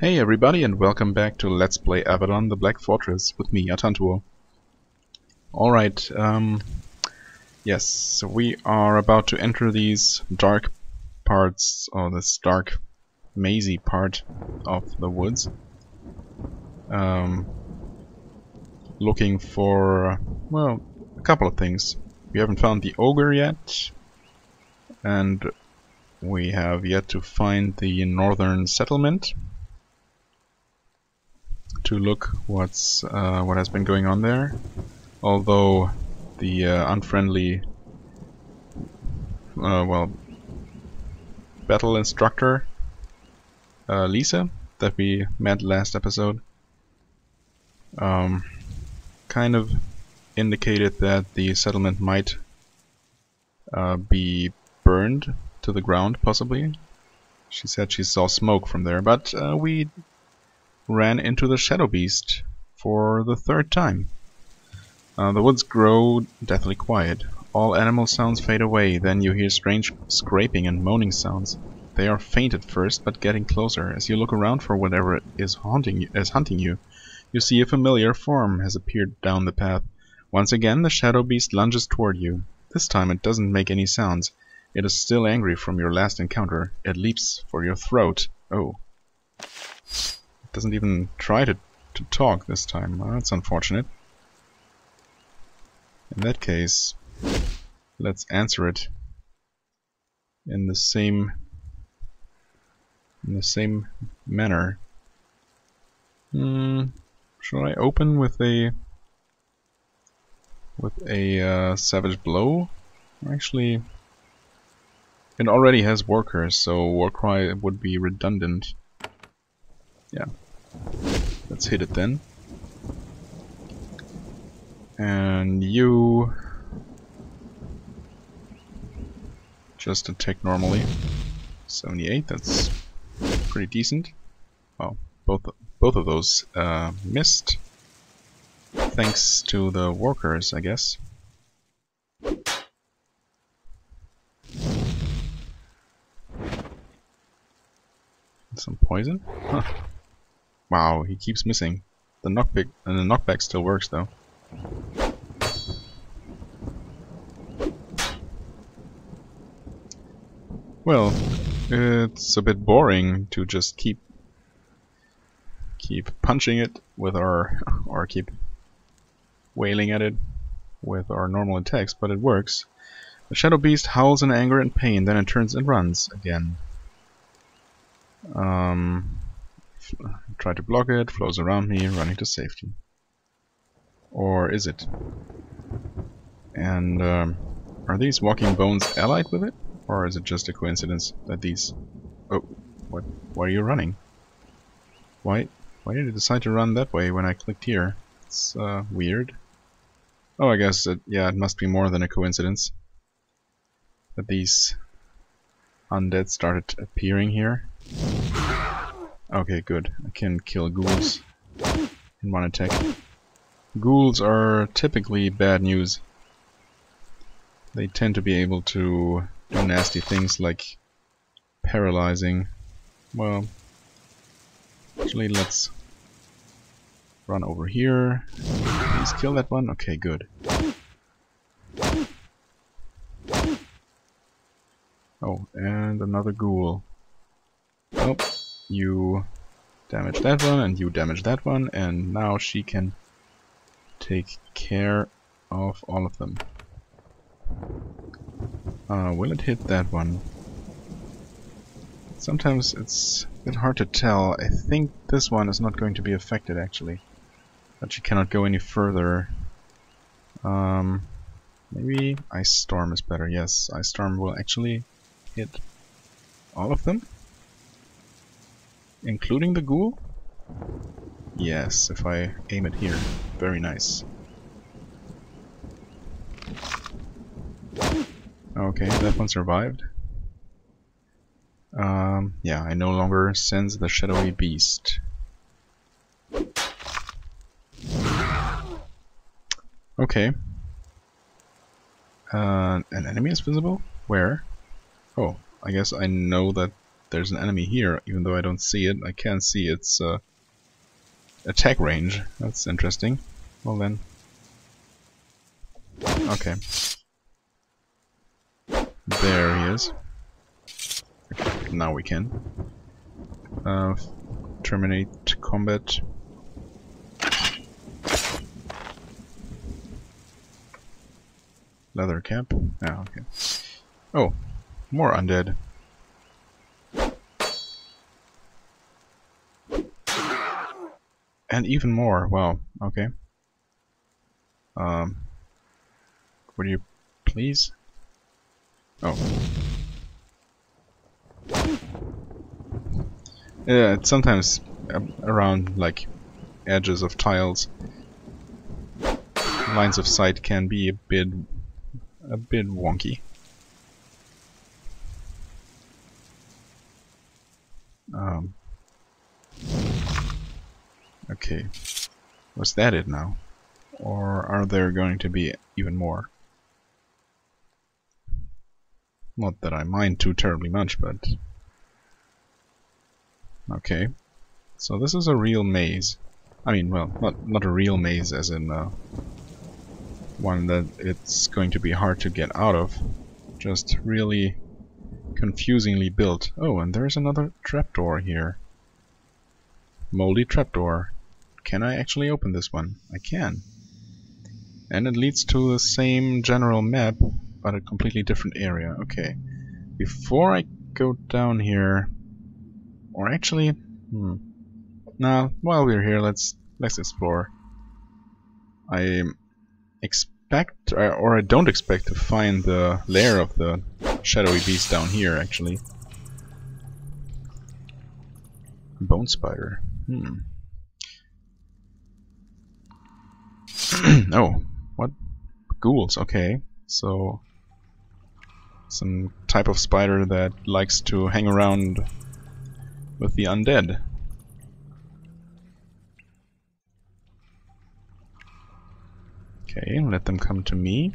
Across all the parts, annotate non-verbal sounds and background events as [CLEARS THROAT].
Hey everybody and welcome back to Let's Play Avadon the Black Fortress with me, Atantuo. Alright, um, yes, so we are about to enter these dark parts, or this dark mazy part of the woods. Um, looking for, well, a couple of things. We haven't found the ogre yet, and we have yet to find the northern settlement to look what's uh, what has been going on there. Although the uh, unfriendly, uh, well, battle instructor uh, Lisa that we met last episode, um, kind of indicated that the settlement might uh, be burned to the ground, possibly. She said she saw smoke from there, but uh, we ran into the Shadow Beast for the third time. Uh, the woods grow deathly quiet. All animal sounds fade away, then you hear strange scraping and moaning sounds. They are faint at first, but getting closer. As you look around for whatever is haunting is hunting you, you see a familiar form has appeared down the path. Once again, the Shadow Beast lunges toward you. This time it doesn't make any sounds. It is still angry from your last encounter. It leaps for your throat. Oh. Doesn't even try to, to talk this time. Well, that's unfortunate. In that case, let's answer it in the same in the same manner. Hmm, shall I open with a with a uh, savage blow? Actually, it already has war curse, so Warcry would be redundant. Yeah. Let's hit it then. And you just attack normally. 78, that's pretty decent. Well, both both of those uh, missed. Thanks to the war curse, I guess. Some poison? Huh. Wow, he keeps missing. The knockback and the knockback still works though. Well, it's a bit boring to just keep keep punching it with our [LAUGHS] or keep wailing at it with our normal attacks, but it works. The Shadow Beast howls in anger and pain, then it turns and runs again. Um, try to block it, flows around me, running to safety. Or is it? And um, are these walking bones allied with it? Or is it just a coincidence that these... Oh, what? Why are you running? Why, why did you decide to run that way when I clicked here? It's uh, weird. Oh, I guess, it, yeah, it must be more than a coincidence. That these undead started appearing here. Okay, good. I can kill ghouls in one attack. Ghouls are typically bad news. They tend to be able to do nasty things like paralyzing. Well, actually let's run over here. Please kill that one. Okay, good. Oh, and another ghoul. Oh, you damage that one, and you damage that one, and now she can take care of all of them. Uh, will it hit that one? Sometimes it's a bit hard to tell. I think this one is not going to be affected actually. But she cannot go any further. Um, maybe Ice Storm is better. Yes, Ice Storm will actually hit all of them. Including the ghoul? Yes, if I aim it here. Very nice. Okay, that one survived. Um, yeah, I no longer sense the shadowy beast. Okay. Uh, an enemy is visible? Where? Oh, I guess I know that there's an enemy here, even though I don't see it. I can see its uh, attack range. That's interesting. Well then. Okay. There he is. Now we can. Uh, terminate combat. Leather cap. Ah, okay. Oh, more undead. And even more. Wow. Okay. Um. Would you please? Oh. Yeah, it's sometimes around like edges of tiles. Lines of sight can be a bit a bit wonky. Um, okay, was that it now? Or are there going to be even more? Not that I mind too terribly much, but... Okay. So this is a real maze. I mean, well, not, not a real maze as in uh, one that it's going to be hard to get out of. Just really confusingly built. Oh, and there's another trapdoor here. Moldy trapdoor. Can I actually open this one? I can. And it leads to the same general map, but a completely different area. Okay. Before I go down here... Or actually... Hmm. Nah, while we're here, let's let's explore. I expect, or I don't expect to find the lair of the shadowy beast down here, actually. Bone spider. Hmm. [CLEARS THROAT] oh, what? Ghouls, okay. So, some type of spider that likes to hang around with the undead. Okay, let them come to me.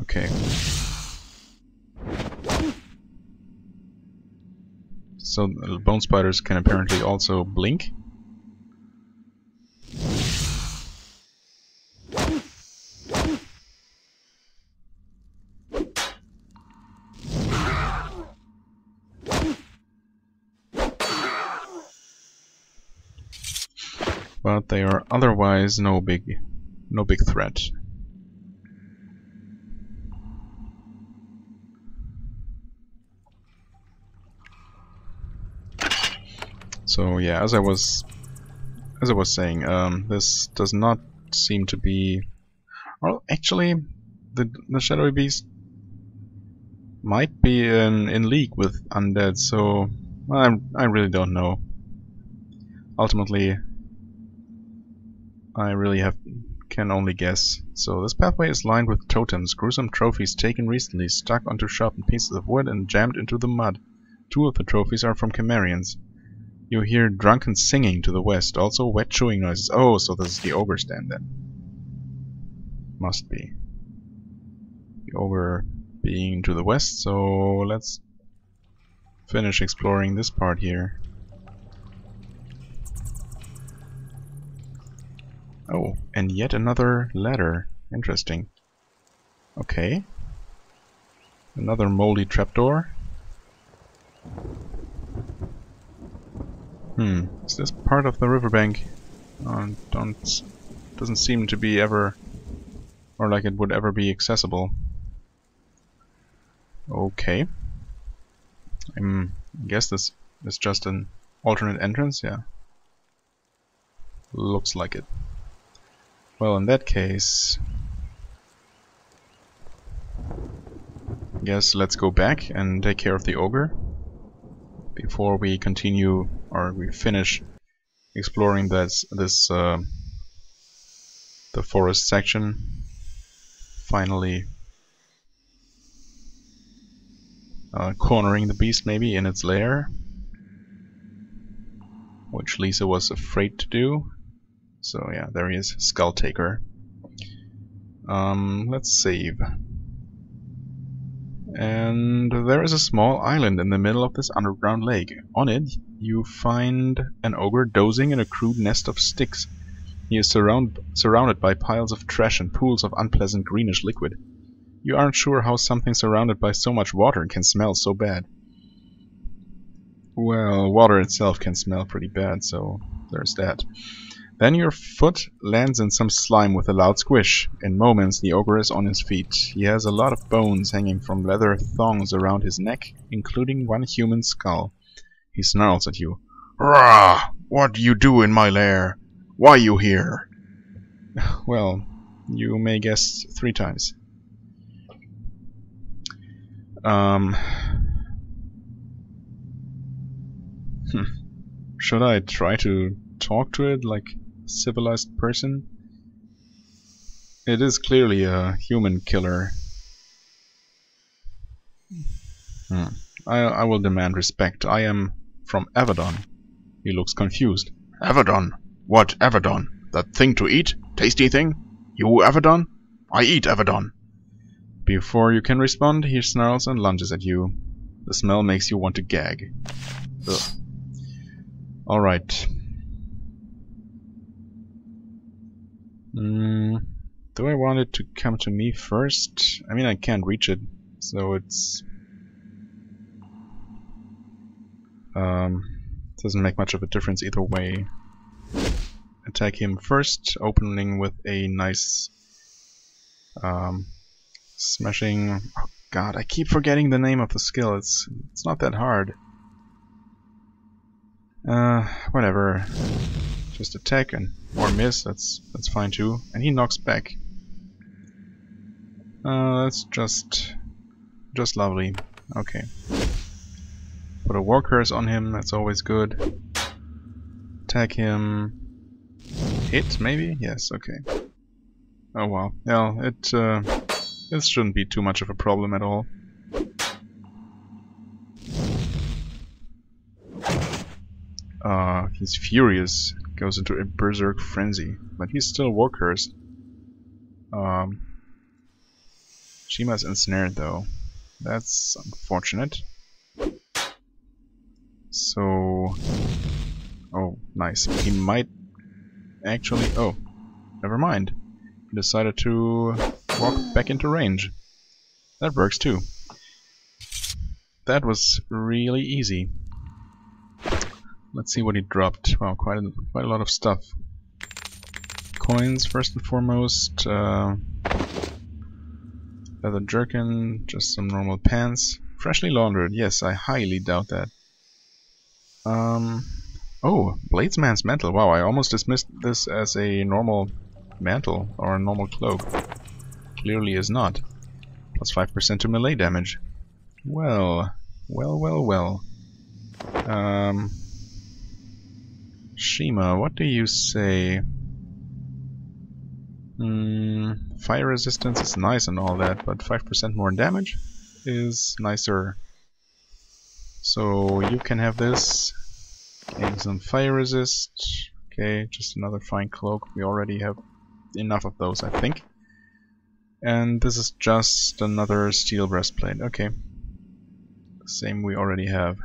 Okay. So uh, bone spiders can apparently also blink. But they are otherwise no big no big threat. So yeah, as I was as I was saying, um, this does not seem to be. Well, actually, the the shadowy beast might be in in league with undead. So I I really don't know. Ultimately, I really have can only guess. So this pathway is lined with totems, gruesome trophies taken recently, stuck onto sharpened pieces of wood and jammed into the mud. Two of the trophies are from Cimmerians. You hear drunken singing to the west, also wet chewing noises. Oh, so this is the ogre stand then. Must be. The ogre being to the west, so let's finish exploring this part here. Oh, and yet another ladder. Interesting. Okay. Another moldy trapdoor. Hmm, is this part of the riverbank? Uh, don't doesn't seem to be ever or like it would ever be accessible. Okay. Um, I guess this is just an alternate entrance, yeah. Looks like it. Well, in that case... I Guess let's go back and take care of the ogre before we continue or we finish exploring this this uh, the forest section finally uh, cornering the beast maybe in its lair which Lisa was afraid to do so yeah there he is Skull Taker Um, let's save. And there is a small island in the middle of this underground lake. On it, you find an ogre dozing in a crude nest of sticks. He is surround, surrounded by piles of trash and pools of unpleasant greenish liquid. You aren't sure how something surrounded by so much water can smell so bad. Well, water itself can smell pretty bad, so there's that. Then your foot lands in some slime with a loud squish. In moments, the ogre is on his feet. He has a lot of bones hanging from leather thongs around his neck, including one human skull. He snarls at you. Rah! What do you do in my lair? Why are you here? [SIGHS] well, you may guess three times. Um, Hmm. Should I try to talk to it like civilized person? It is clearly a human killer. Hmm. I, I will demand respect. I am from Avadon. He looks confused. Avadon? What Avadon? That thing to eat? Tasty thing? You Avadon? I eat Everdon. Before you can respond, he snarls and lunges at you. The smell makes you want to gag. Ugh. Alright. Mm, do I want it to come to me first? I mean, I can't reach it, so it's... Um, doesn't make much of a difference either way. Attack him first, opening with a nice... Um, smashing... Oh god, I keep forgetting the name of the skill. It's, it's not that hard. Uh, whatever. Just attack and or miss. That's that's fine too. And he knocks back. Uh, that's just just lovely. Okay. Put a war curse on him. That's always good. Attack him. Hit maybe? Yes. Okay. Oh wow. Yeah. It uh, this shouldn't be too much of a problem at all. Uh, he's furious, goes into a berserk frenzy, but he's still war cursed. Um, Shima's ensnared though. That's unfortunate. So, oh, nice. He might actually. Oh, never mind. He decided to walk back into range. That works too. That was really easy. Let's see what he dropped. Wow, quite a, quite a lot of stuff. Coins, first and foremost. Uh, leather jerkin, just some normal pants. Freshly laundered, yes, I highly doubt that. Um, oh, Bladesman's mantle. Wow, I almost dismissed this as a normal mantle or a normal cloak. Clearly is not. Plus 5% to melee damage. Well, well, well, well. Um, Shima, what do you say? Mm, fire resistance is nice and all that, but 5% more damage is nicer. So you can have this. Gain some fire resist. Okay, just another fine cloak. We already have enough of those, I think. And this is just another steel breastplate. Okay. Same we already have.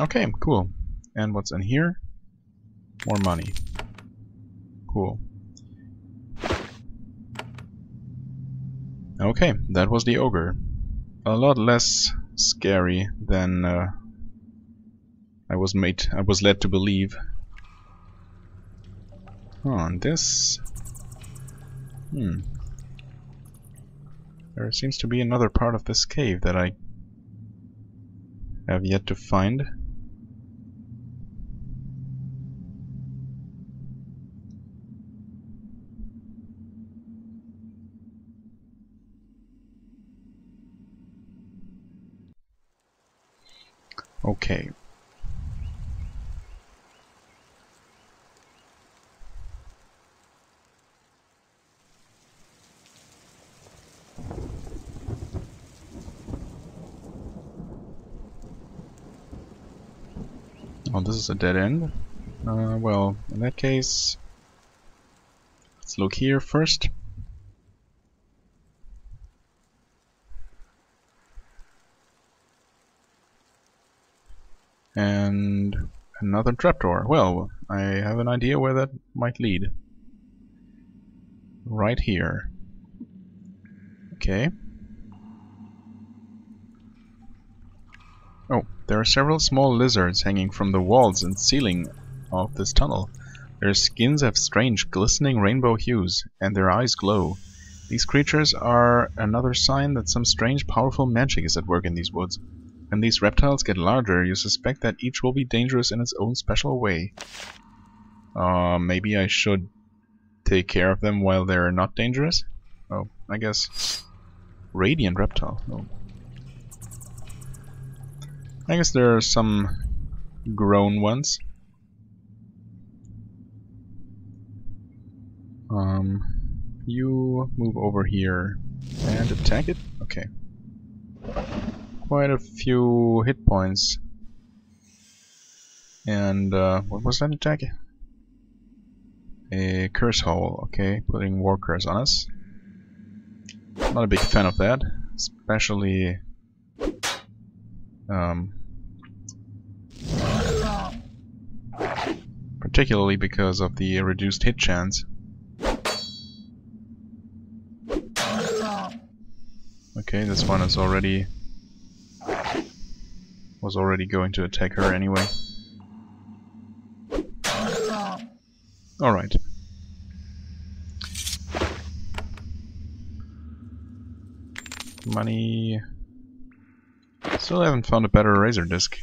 Okay, cool. And what's in here? More money. Cool. Okay, that was the ogre. A lot less scary than uh, I was made. I was led to believe. And this. Hmm. There seems to be another part of this cave that I have yet to find. Okay. Oh, this is a dead end? Uh, well, in that case, let's Let's look here first. And another trapdoor. Well, I have an idea where that might lead. Right here. Okay. Oh, there are several small lizards hanging from the walls and ceiling of this tunnel. Their skins have strange, glistening rainbow hues, and their eyes glow. These creatures are another sign that some strange, powerful magic is at work in these woods. When these reptiles get larger, you suspect that each will be dangerous in its own special way. Uh, maybe I should take care of them while they're not dangerous? Oh, I guess. Radiant reptile. Oh. I guess there are some grown ones. Um, you move over here and attack it? Okay quite a few hit points. And uh, what was that attack? A curse hole, okay, putting war curse on us. Not a big fan of that, especially um, particularly because of the reduced hit chance. Okay, this one is already was already going to attack her anyway. Alright. Money... Still haven't found a better razor disc.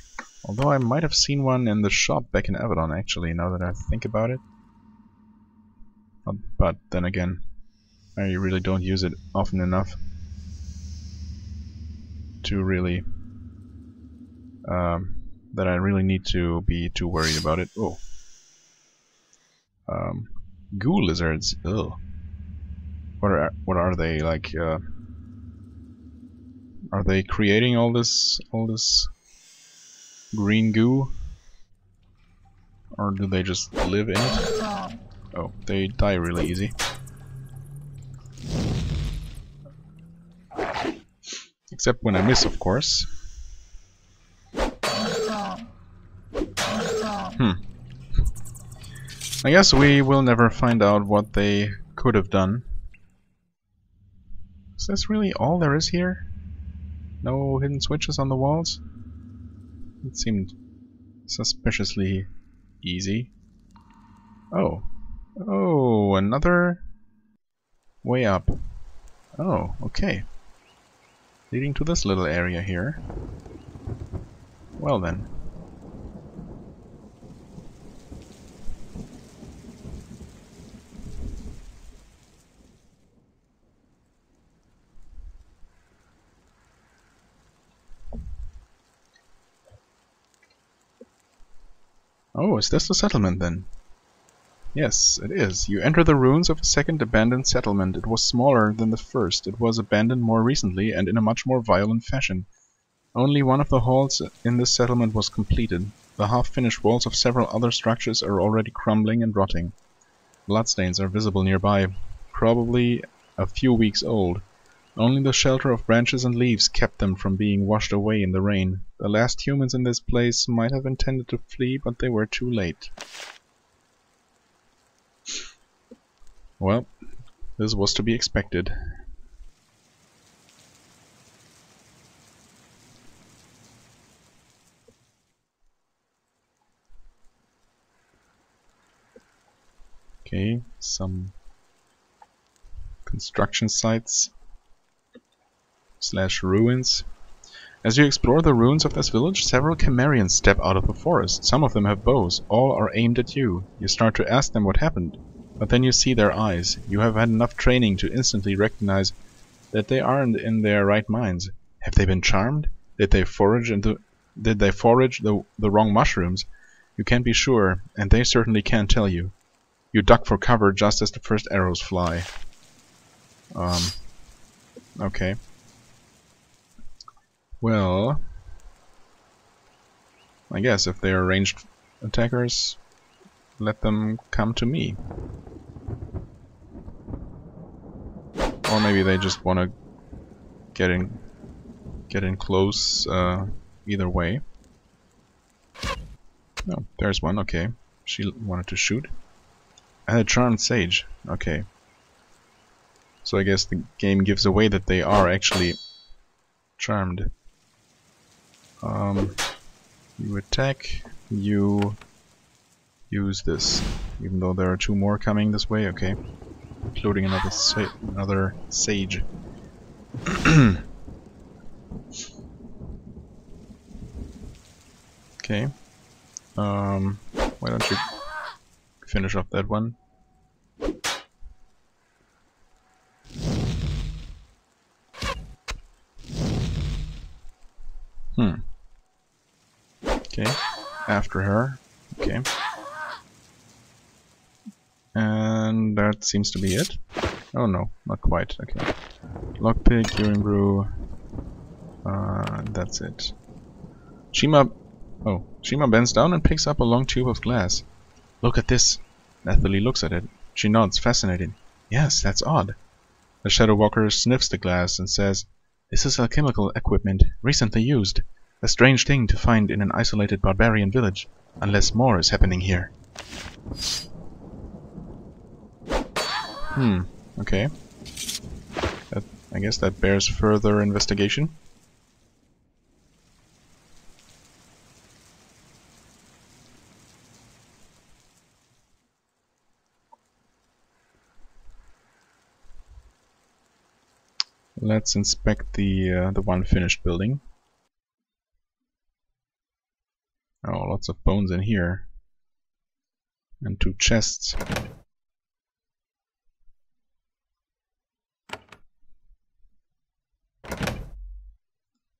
Although I might have seen one in the shop back in Avadon actually, now that I think about it. Uh, but then again, I really don't use it often enough to really um, that I really need to be too worried about it. Oh. Um, goo lizards. Ugh. What are what are they like? Uh, are they creating all this all this green goo, or do they just live in it? Oh, they die really easy. Except when I miss, of course. Hmm. I guess we will never find out what they could have done. Is this really all there is here? No hidden switches on the walls? It seemed suspiciously easy. Oh. Oh, another way up. Oh, okay. Leading to this little area here. Well then. Oh, is this the settlement then? Yes, it is. You enter the ruins of a second abandoned settlement. It was smaller than the first. It was abandoned more recently and in a much more violent fashion. Only one of the halls in this settlement was completed. The half-finished walls of several other structures are already crumbling and rotting. Bloodstains are visible nearby, probably a few weeks old. Only the shelter of branches and leaves kept them from being washed away in the rain. The last humans in this place might have intended to flee, but they were too late. Well, this was to be expected. Okay, some construction sites slash ruins. As you explore the ruins of this village, several Cimmerians step out of the forest. Some of them have bows. All are aimed at you. You start to ask them what happened. But then you see their eyes. You have had enough training to instantly recognize that they aren't in their right minds. Have they been charmed? Did they forage into did they forage the the wrong mushrooms? You can't be sure, and they certainly can't tell you. You duck for cover just as the first arrows fly. Um okay. Well, I guess if they're ranged attackers, let them come to me. Or maybe they just want to get in, get in close. Uh, either way. Oh, there's one. Okay, she wanted to shoot. And a charmed sage. Okay. So I guess the game gives away that they are actually charmed. Um, you attack. You use this, even though there are two more coming this way. Okay, including another sa another sage. [CLEARS THROAT] okay. Um, why don't you finish off that one? Hmm. Okay. After her. Okay. And that seems to be it. Oh no, not quite. Okay. Lockpick, Irn-Bru. Uh, that's it. Shima... Oh, Shima bends down and picks up a long tube of glass. Look at this. Nathalie looks at it. She nods, fascinated. Yes, that's odd. The Shadow Walker sniffs the glass and says, This is alchemical equipment, recently used. A strange thing to find in an isolated barbarian village, unless more is happening here. Hmm, okay. That, I guess that bears further investigation. Let's inspect the uh, the one finished building. Oh, lots of bones in here. And two chests.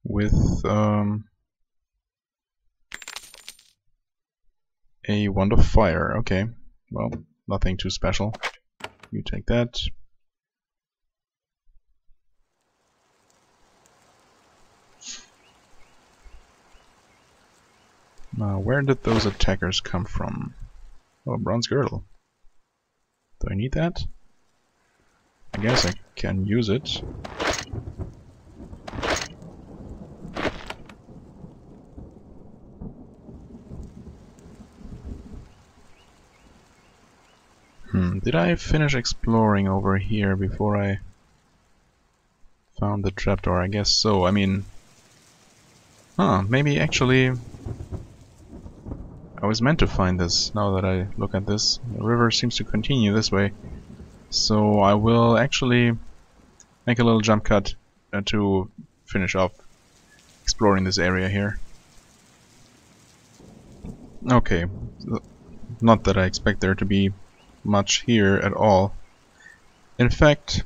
With um, a wand of fire. Okay, well, nothing too special. You take that. Now, where did those attackers come from? Oh, bronze girdle. Do I need that? I guess I can use it. Hmm, did I finish exploring over here before I found the trapdoor? I guess so. I mean... Huh, maybe actually I was meant to find this, now that I look at this. The river seems to continue this way. So I will actually make a little jump cut uh, to finish off exploring this area here. Okay, not that I expect there to be much here at all. In fact,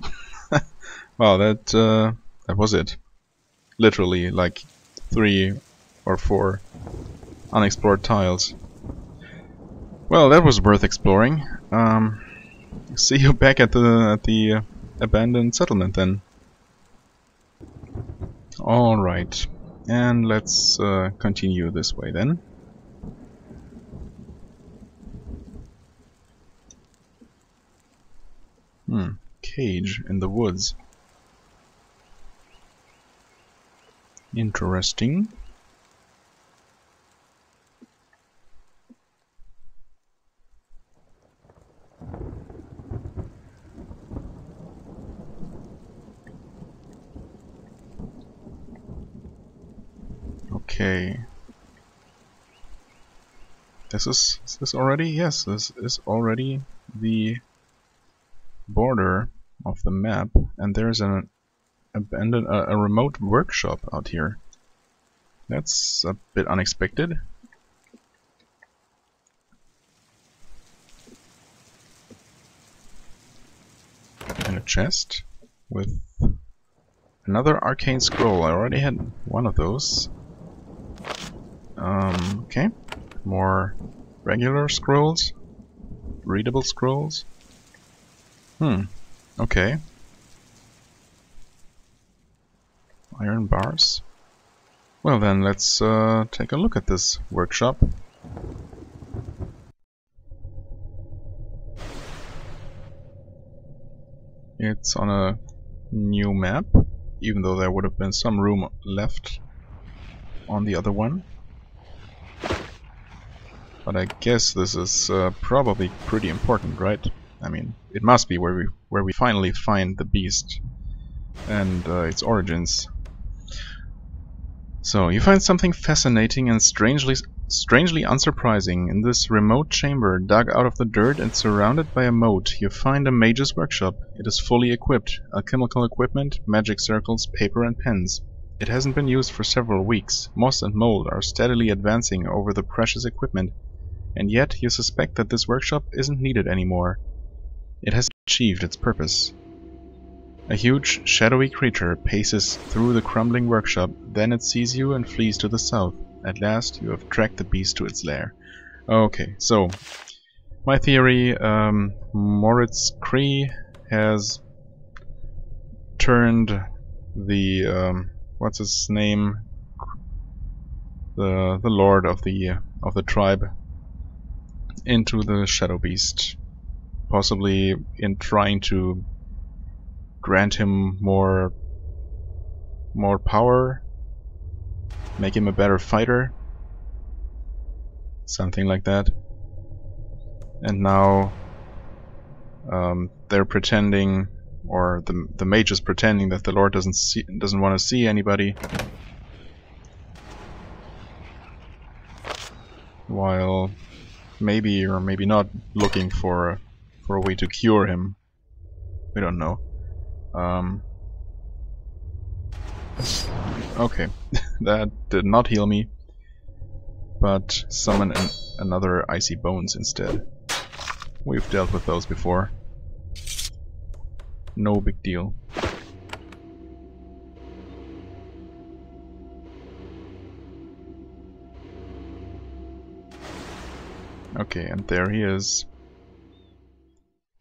[LAUGHS] well, that uh, that was it. Literally, like three or four unexplored tiles. Well, that was worth exploring. Um, see you [LAUGHS] back at the at the uh, abandoned settlement then. All right, and let's uh, continue this way then. Hmm, cage in the woods. Interesting. Okay. This is, is this already? Yes, this is already the border of the map, and there's an abandoned a, a remote workshop out here. That's a bit unexpected. Chest with another arcane scroll. I already had one of those. Um, okay. More regular scrolls. Readable scrolls. Hmm. Okay. Iron bars. Well then, let's uh, take a look at this workshop. It's on a new map, even though there would have been some room left on the other one. But I guess this is uh, probably pretty important, right? I mean, it must be where we where we finally find the beast and uh, its origins. So, you find something fascinating and strangely strangely unsurprising. In this remote chamber, dug out of the dirt and surrounded by a moat, you find a mage's workshop. It is fully equipped. Alchemical equipment, magic circles, paper and pens. It hasn't been used for several weeks. Moss and mold are steadily advancing over the precious equipment. And yet, you suspect that this workshop isn't needed anymore. It has achieved its purpose. A huge, shadowy creature paces through the crumbling workshop, then it sees you and flees to the south. At last, you have tracked the beast to its lair. Okay, so, my theory, um, Moritz Kree has turned the, um, what's his name, the the lord of the of the tribe into the Shadow Beast, possibly in trying to grant him more more power, make him a better fighter, something like that. And now um, they're pretending, or the the mage is pretending that the Lord doesn't see doesn't want to see anybody, while maybe or maybe not looking for for a way to cure him. We don't know. Um, okay, [LAUGHS] that did not heal me, but summon an, another icy bones instead. We've dealt with those before. No big deal. Okay, and there he is.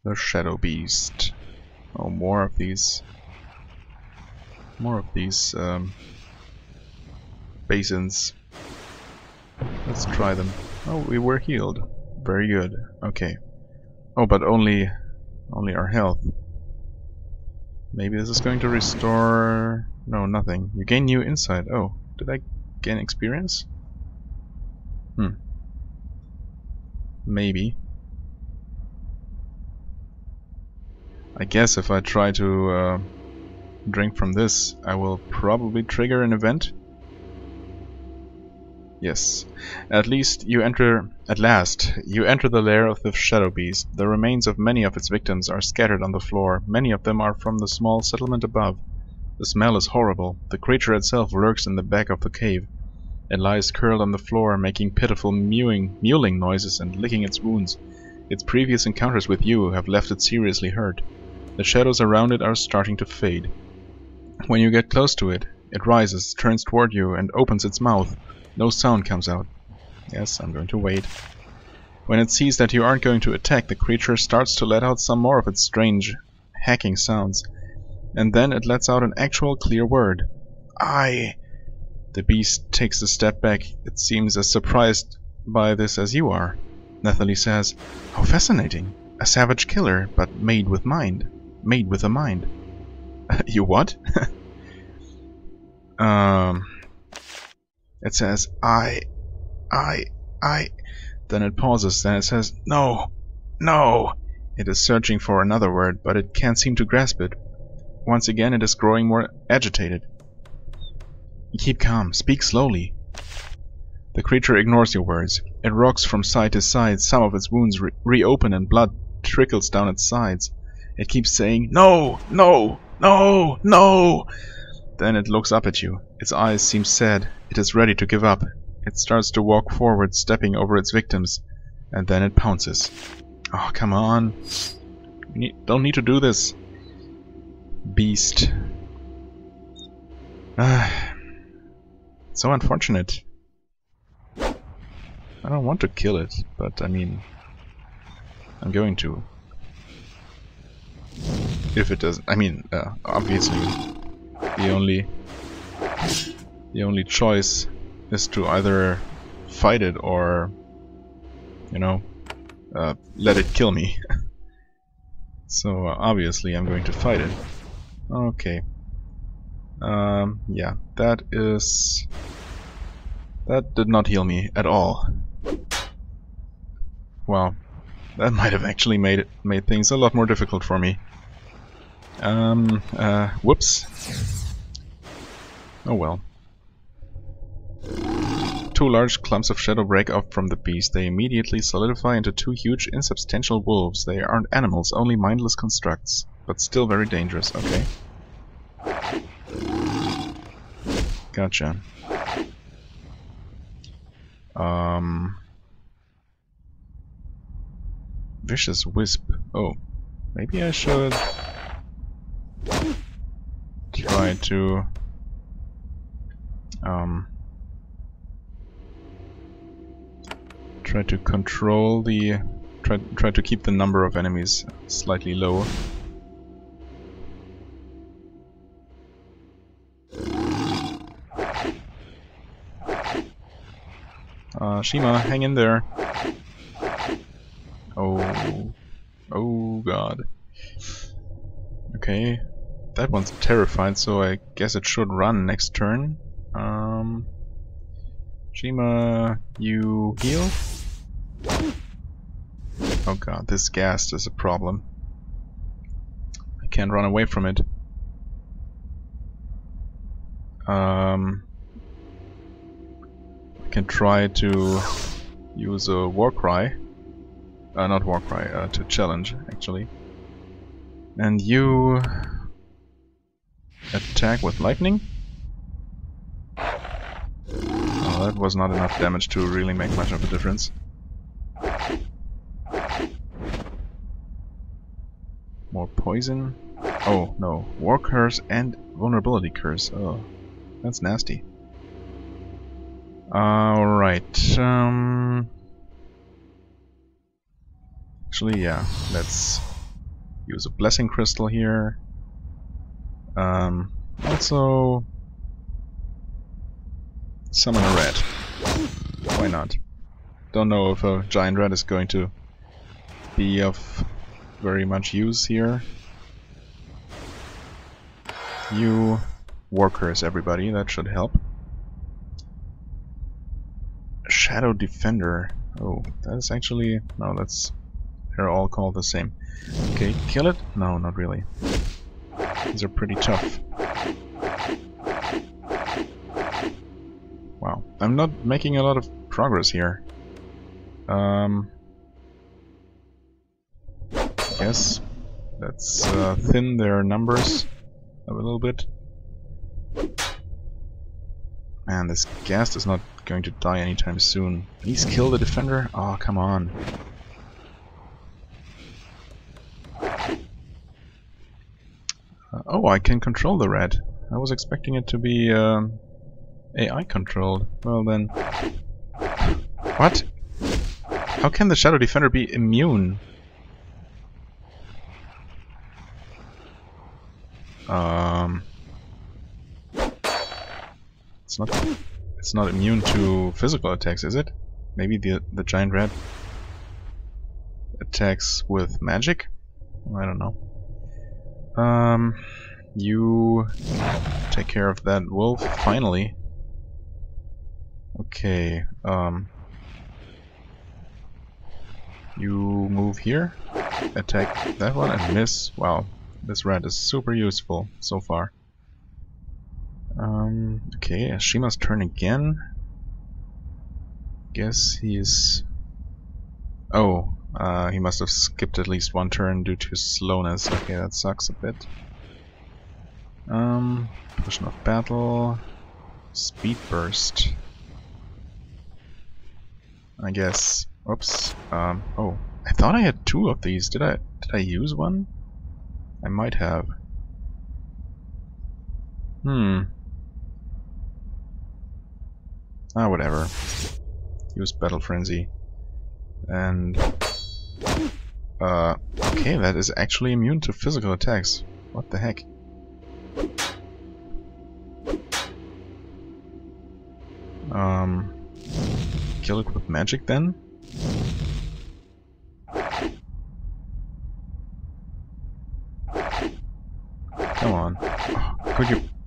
The Shadow Beast. Oh, more of these. More of these um, basins. Let's try them. Oh, we were healed. Very good. Okay. Oh, but only, only our health. Maybe this is going to restore... No, nothing. You gain new insight. Oh, did I gain experience? Hmm. Maybe. I guess if I try to uh, drink from this, I will probably trigger an event. Yes. At least you enter at last, you enter the lair of the Shadow Beast. The remains of many of its victims are scattered on the floor. Many of them are from the small settlement above. The smell is horrible. The creature itself lurks in the back of the cave. It lies curled on the floor, making pitiful mewing, mewling noises and licking its wounds. Its previous encounters with you have left it seriously hurt. The shadows around it are starting to fade. When you get close to it, it rises, turns toward you, and opens its mouth. No sound comes out. Yes, I'm going to wait. When it sees that you aren't going to attack, the creature starts to let out some more of its strange, hacking sounds. And then it lets out an actual clear word. I. The beast takes a step back. It seems as surprised by this as you are. Nathalie says, How fascinating. A savage killer, but made with mind made with a mind. [LAUGHS] you what? [LAUGHS] um, it says, I, I, I, then it pauses, then it says, no, no. It is searching for another word, but it can't seem to grasp it. Once again, it is growing more agitated. Keep calm, speak slowly. The creature ignores your words. It rocks from side to side, some of its wounds re reopen and blood trickles down its sides. It keeps saying, No! No! No! No! Then it looks up at you. Its eyes seem sad. It is ready to give up. It starts to walk forward, stepping over its victims. And then it pounces. Oh, come on. Need, don't need to do this. Beast. Ah. so unfortunate. I don't want to kill it, but I mean... I'm going to. If it doesn't, I mean, uh, obviously, the only the only choice is to either fight it or, you know, uh, let it kill me. [LAUGHS] So uh, obviously I'm going to fight it. Okay. Um, yeah, that is... That did not heal me at all. Well, that [LAUGHS] might have actually made it made things a lot more difficult for me. Um, uh, whoops. Oh well. Two large clumps of shadow break up from the beast. They immediately solidify into two huge, insubstantial wolves. They aren't animals, only mindless constructs. But still very dangerous. Okay. Gotcha. Um... Vicious Wisp. Oh. Maybe I should... Try to... Um... try to control the try try to keep the number of enemies slightly low. Uh, Shima, hang in there. Oh, oh god. Okay, that one's terrified, so I guess it should run next turn. Um, Shima, you heal? Oh god, this gas is a problem. I can't run away from it. Um, I can try to use a war cry. Uh, not war cry, uh, to challenge, actually. And you attack with lightning? Oh, that was not enough damage to really make much of a difference. More poison. Oh, no. War curse and vulnerability curse. Oh, that's nasty. Alright, um... Actually, yeah, let's use a blessing crystal here. Um, also... Summon a rat. Why not? Don't know if a giant rat is going to be of very much use here. You workers, everybody, that should help. Shadow Defender. Oh, that is actually... No, that's... They're all called the same. Okay, kill it? No, not really. These are pretty tough. Wow, I'm not making a lot of progress here. Um, guess. Let's uh, thin their numbers a little bit. Man, this ghast is not going to die anytime soon. Please kill the defender? Oh, come on. Uh, oh, I can control the red. I was expecting it to be um, AI controlled. Well then... What? How can the Shadow Defender be immune? Um, it's not. It's not immune to physical attacks, is it? Maybe the the giant rat attacks with magic. I don't know. Um, you take care of that wolf finally. Okay. Um, you move here, attack that one and miss. Wow, this rat is super useful so far. Um, okay, Shima's turn again. Guess he's... Oh, uh, he must have skipped at least one turn due to slowness. Okay, that sucks a bit. Um, potion of battle, speed burst. I guess. Oops. Um. Oh, I thought I had two of these. Did I? Did I use one? I might have. Hmm. Ah, whatever. Use Battle Frenzy. And... Uh, okay, that is actually immune to physical attacks. What the heck? Um... Kill it with magic then?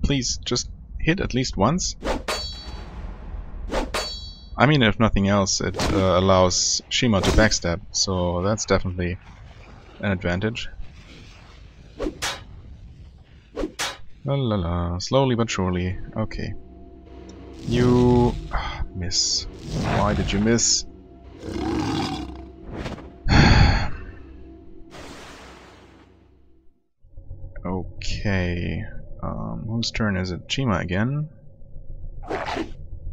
Please just hit at least once? I mean, if nothing else, it uh, allows Shima to backstab, so that's definitely an advantage. La la la, slowly but surely. Okay. You... Ah, miss. Why did you miss? [SIGHS] okay. Um, whose turn is it? Shima again?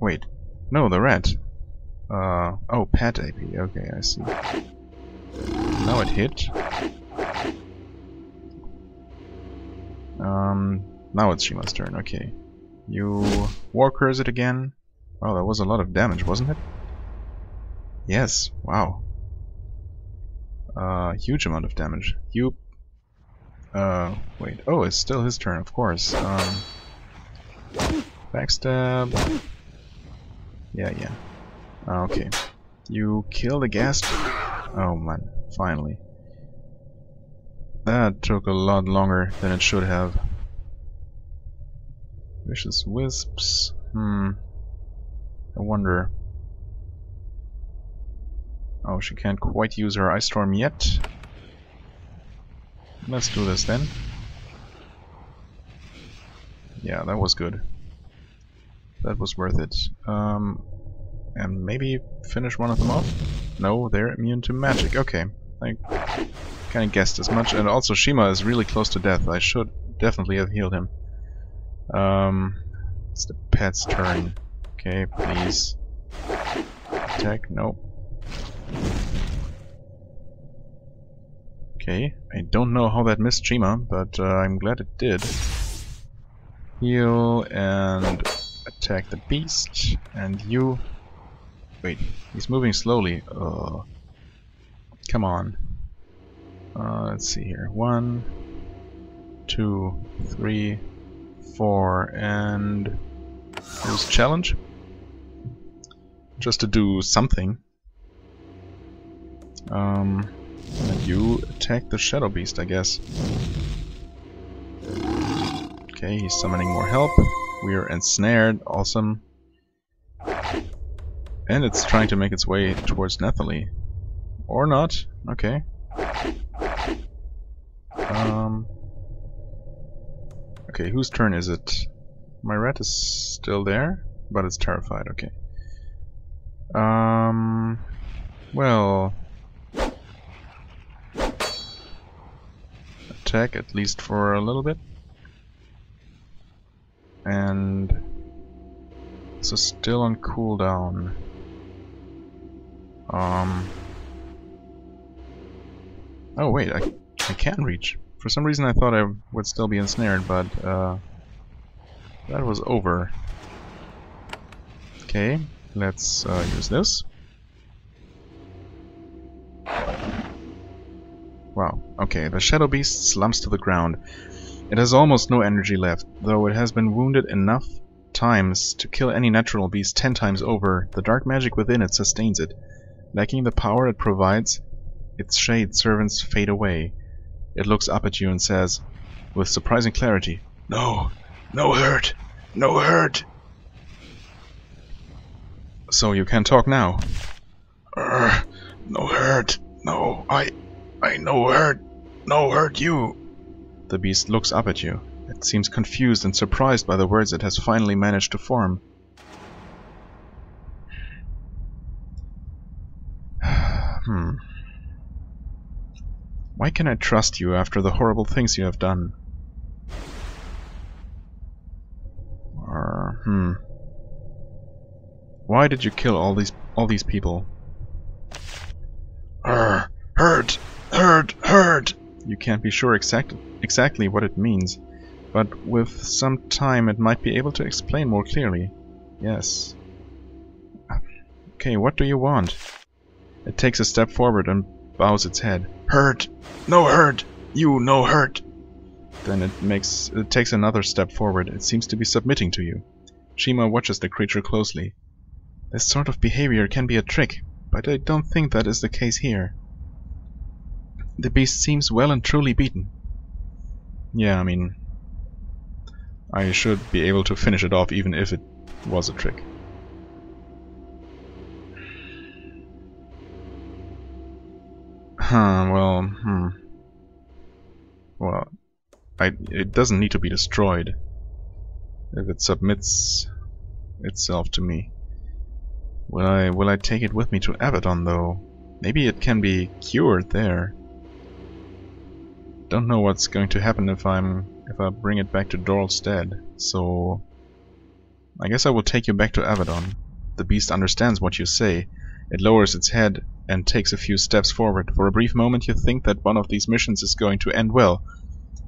Wait. No, the rat. Uh, oh, pet AP. Okay, I see. Now it hit. Um, now it's Shima's turn. Okay. You war curse it again. Wow, that was a lot of damage, wasn't it? Yes. Wow. Uh, huge amount of damage. You. Uh, wait. Oh, it's still his turn, of course. Um, backstab. Yeah, yeah. Ah, okay. You kill the ghast. Oh man, finally. That took a lot longer than it should have. Vicious wisps. Hmm. I wonder. Oh, she can't quite use her ice storm yet. Let's do this then. Yeah, that was good. That was worth it. Um, and maybe finish one of them off? No, they're immune to magic. Okay, I kind of guessed as much. And also Shima is really close to death. I should definitely have healed him. Um, it's the pet's turn. Okay, please. Attack? Nope. Okay, I don't know how that missed Shima, but uh, I'm glad it did. Heal and attack the beast, and you... Wait, he's moving slowly. Uh, come on. Uh, let's see here. One, two, three, four, and... Use challenge? Just to do something. Um, and you attack the Shadow Beast, I guess. Okay, he's summoning more help. We are ensnared. Awesome. And it's trying to make its way towards Netherly. Or not. Okay. Um. Okay, whose turn is it? My rat is still there, but it's terrified. Okay. Um. Well. At least for a little bit and this is still on cooldown. Um. Oh wait, I I can reach. For some reason I thought I would still be ensnared, but uh, that was over. Okay, let's uh, use this. Wow, okay, the Shadow Beast slumps to the ground. It has almost no energy left, though it has been wounded enough times to kill any natural beast ten times over, the dark magic within it sustains it. Lacking the power it provides, its shade servants fade away. It looks up at you and says, with surprising clarity, No, no hurt, no hurt. So you can talk now. no hurt, no, I, I no hurt, no hurt you. The beast looks up at you. It seems confused and surprised by the words it has finally managed to form. [SIGHS] hmm. Why can I trust you after the horrible things you have done? Or, hmm. Why did you kill all these all these people? Urgh, hurt, hurt, hurt. You can't be sure exactly exactly what it means, but with some time it might be able to explain more clearly. Yes. Okay, what do you want? It takes a step forward and bows its head. Hurt! No hurt! You no hurt! Then it makes it takes another step forward. It seems to be submitting to you. Shima watches the creature closely. This sort of behavior can be a trick, but I don't think that is the case here. The beast seems well and truly beaten. Yeah, I mean, I should be able to finish it off even if it was a trick. Huh, well, hmm. Well, I, it doesn't need to be destroyed if it submits itself to me. Will I will I take it with me to Avadon though? Maybe it can be cured there. Don't know what's going to happen if I'm if I bring it back to Doralstead, so I guess I will take you back to Avadon. The beast understands what you say. It lowers its head and takes a few steps forward. For a brief moment you think that one of these missions is going to end well.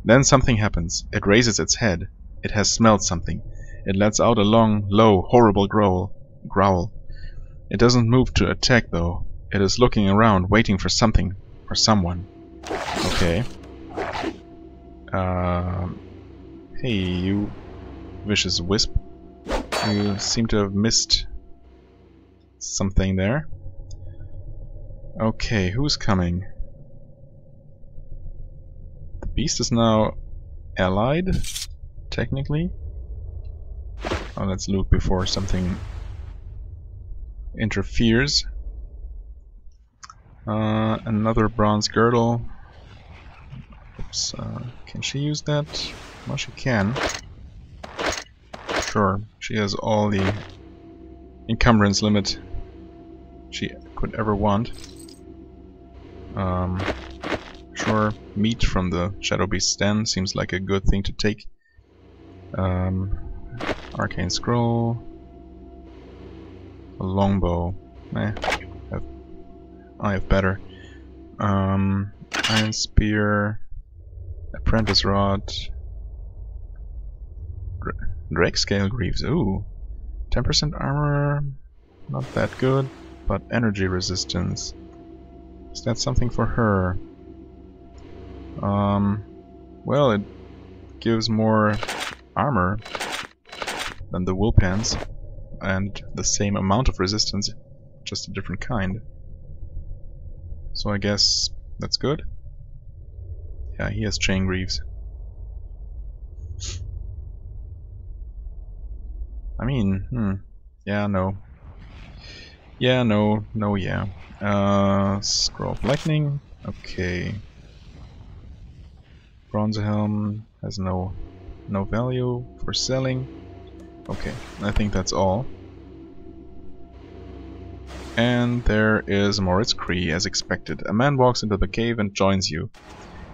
Then something happens. It raises its head. It has smelled something. It lets out a long, low, horrible growl. growl. It doesn't move to attack though. It is looking around, waiting for something, or someone. Okay. Uh, hey, you vicious wisp. You seem to have missed something there. Okay, who's coming? The beast is now allied, technically. Oh, let's look before something interferes. Uh, another bronze girdle. Uh, can she use that? Well, she can. Sure, she has all the encumbrance limit she could ever want. Um, sure, meat from the Shadow Beast's den seems like a good thing to take. Um, arcane scroll, a longbow. I have better. Um, iron spear, apprentice rod, drake scale greaves. Ooh, 10% armor, not that good, but energy resistance. Is that something for her? Um, well, it gives more armor than the wool pants and the same amount of resistance, just a different kind. So I guess that's good. Yeah, he has chain greaves. I mean, hmm. Yeah, no. Yeah, no, no, yeah. Uh, Scroll of Lightning. Okay. Bronze Helm has no no value for selling. Okay, I think that's all. And there is Moritz Kree, as expected. A man walks into the cave and joins you.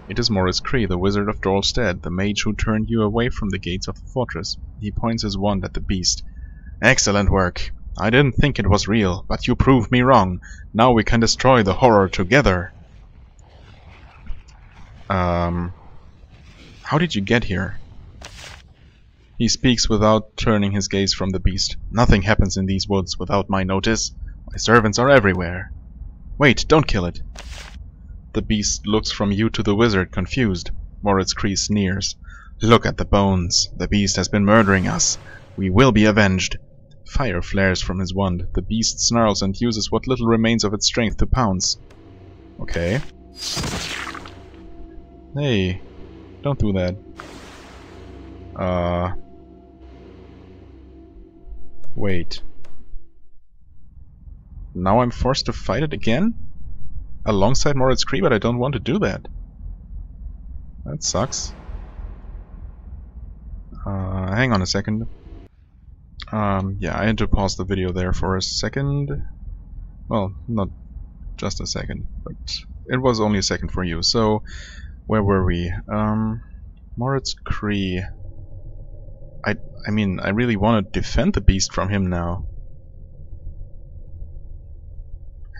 It is Moritz Kree, the wizard of Doralstead, the mage who turned you away from the gates of the fortress. He points his wand at the beast. Excellent work. I didn't think it was real, but you proved me wrong. Now we can destroy the horror together. Um, how did you get here? He speaks without turning his gaze from the beast. Nothing happens in these woods without my notice. My servants are everywhere. Wait, don't kill it. The beast looks from you to the wizard, confused. Moritz Kree sneers. Look at the bones. The beast has been murdering us. We will be avenged. Fire flares from his wand. The beast snarls and uses what little remains of its strength to pounce. Okay. Hey, don't do that. Uh... Wait. Now I'm forced to fight it again? Alongside Moritz Kree, but I don't want to do that. That sucks. Uh, hang on a second. Um, yeah, I had to pause the video there for a second. Well, not just a second, but it was only a second for you. So, where were we? Um, Moritz Kree. I, I mean, I really want to defend the beast from him now.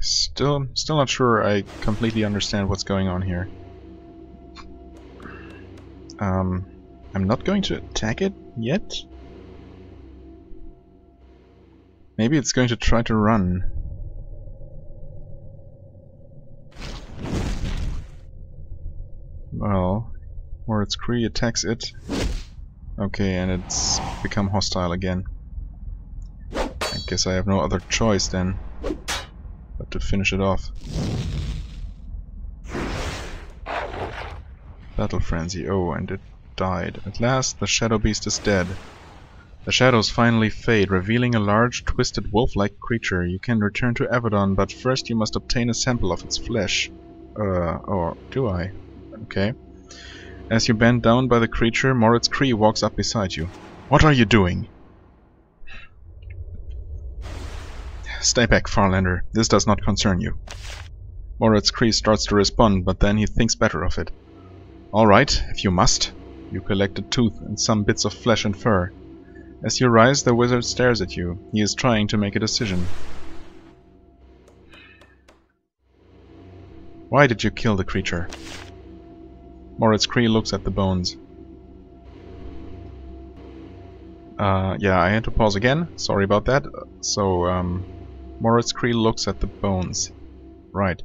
Still, still not sure I completely understand what's going on here. Um, I'm not going to attack it yet. Maybe it's going to try to run. Well, or its Kree attacks it. Okay, and it's become hostile again. I guess I have no other choice then to finish it off. Battle Frenzy, oh, and it died. At last, the Shadow Beast is dead. The shadows finally fade, revealing a large, twisted wolf-like creature. You can return to Avadon, but first you must obtain a sample of its flesh. Uh, or do I? Okay. As you bend down by the creature, Moritz Kree walks up beside you. What are you doing? Stay back, Farlander. This does not concern you. Moritz Kree starts to respond, but then he thinks better of it. Alright, if you must. You collect a tooth and some bits of flesh and fur. As you rise, the wizard stares at you. He is trying to make a decision. Why did you kill the creature? Moritz Kree looks at the bones. Uh, yeah, I had to pause again. Sorry about that. So, um, Moritz Kree looks at the bones. Right.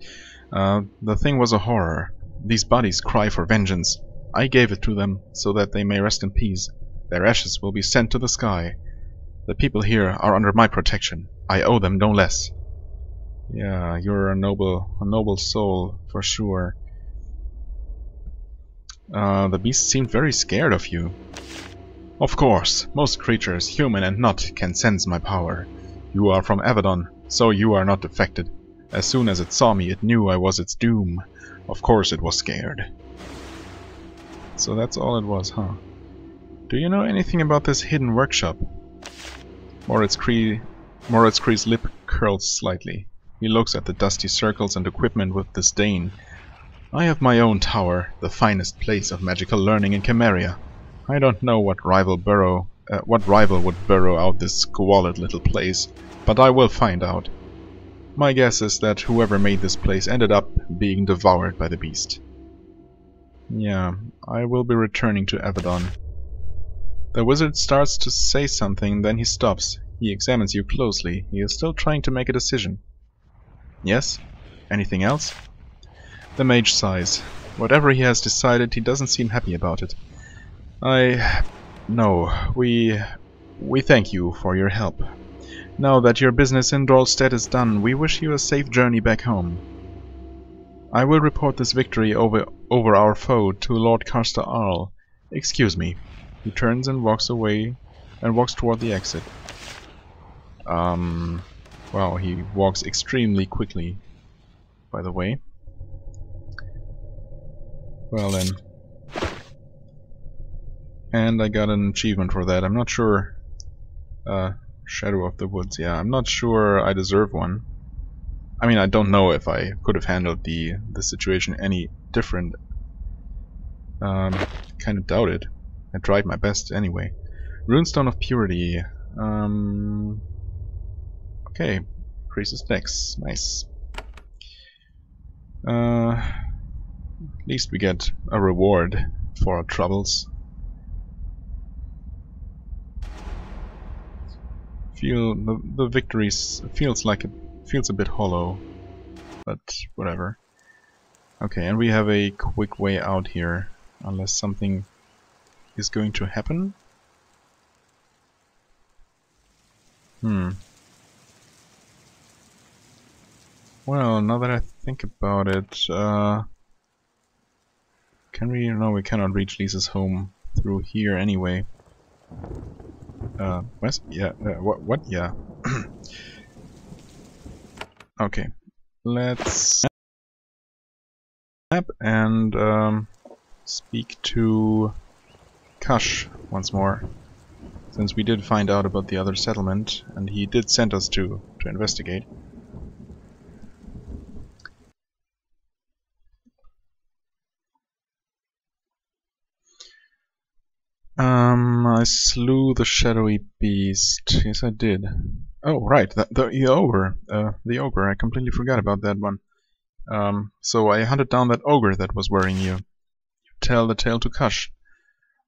Uh, the thing was a horror. These bodies cry for vengeance. I gave it to them so that they may rest in peace. Their ashes will be sent to the sky. The people here are under my protection. I owe them no less. Yeah, you're a noble, a noble soul, for sure. Uh, the beast seemed very scared of you. Of course, most creatures, human and not, can sense my power. You are from Avadon, so you are not affected. As soon as it saw me, it knew I was its doom. Of course it was scared. So that's all it was, huh? Do you know anything about this hidden workshop? Moritz, Kree, Moritz lip curls slightly. He looks at the dusty circles and equipment with disdain. I have my own tower, the finest place of magical learning in Cameria. I don't know what rival burrow, uh, what rival would burrow out this squalid little place, but I will find out. My guess is that whoever made this place ended up being devoured by the beast. Yeah, I will be returning to Avadon. The wizard starts to say something, then he stops. He examines you closely. He is still trying to make a decision. Yes? Anything else? The mage sighs. Whatever he has decided, he doesn't seem happy about it. I... No, we... We thank you for your help. Now that your business in Dorlstead is done, we wish you a safe journey back home. I will report this victory over, over our foe to Lord Karsta Arl. Excuse me. He turns and walks away and walks toward the exit. Um, wow, he walks extremely quickly, by the way. Well then. And I got an achievement for that. I'm not sure... Uh, Shadow of the Woods, yeah. I'm not sure I deserve one. I mean, I don't know if I could have handled the, the situation any different. Um, kind of doubt it. I tried my best anyway. Runestone of Purity. Um, okay, increases dex. Nice. Uh, at least we get a reward for our troubles. Feel the the victories feels like it feels a bit hollow, but whatever. Okay, and we have a quick way out here, unless something is going to happen? Hmm. Well, now that I think about it, uh, can we? No, we cannot reach Lisa's home through here anyway. Uh, west? Yeah. Uh, what? What? Yeah. [CLEARS THROAT] okay. Let's map and um, speak to Kush once more, since we did find out about the other settlement, and he did send us to, to investigate. Um, I slew the shadowy beast. Yes, I did. Oh, right, the, the, the ogre. Uh, the ogre, I completely forgot about that one. Um, so I hunted down that ogre that was worrying you. Tell the tale to Kush.